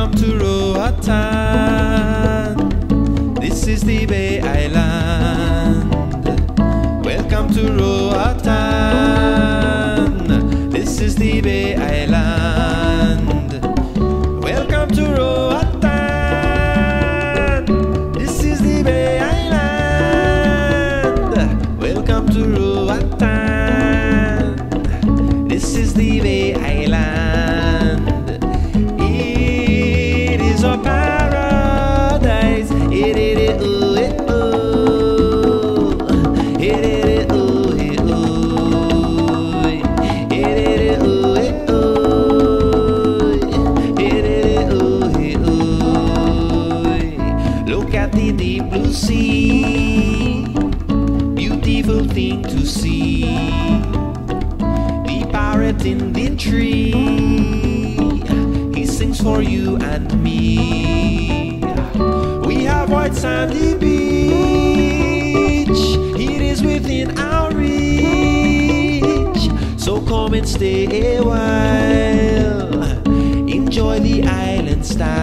Welcome to Roatan. This is the Bay Look the deep blue sea. Beautiful thing to see the parrot in the tree. He sings for you and me. We have white sandy beach. It is within our reach. So come and stay a while. Enjoy the island style.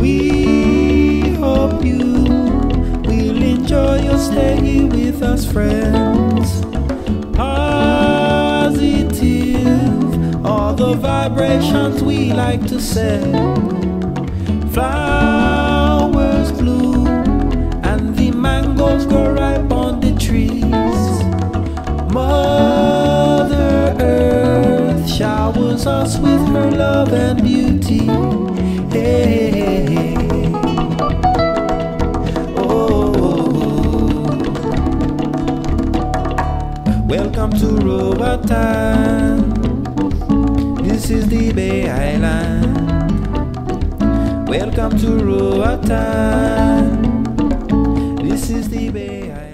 We hope you will enjoy your stay with us, friends. Positive, all the vibrations we like to send. Flowers bloom and the mangoes grow ripe on the trees. Mother Earth showers us with her love and beauty. Hey, welcome to Roatan. This is the Bay Island. Welcome to Roatan. This is the Bay.